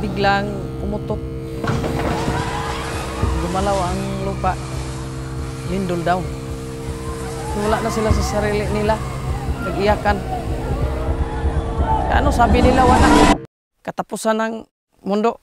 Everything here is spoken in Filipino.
biglang pumutok. Gumalaw ang lupa. Lindol daw. Wala na sila sa sarili nila. Nag-iyakan. Ano sabi nila wala. Katapusan ng mundo.